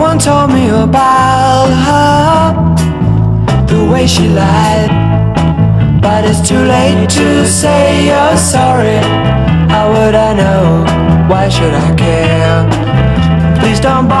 one told me about her, the way she lied. But it's too late to say you're sorry. How would I know? Why should I care? Please don't bother.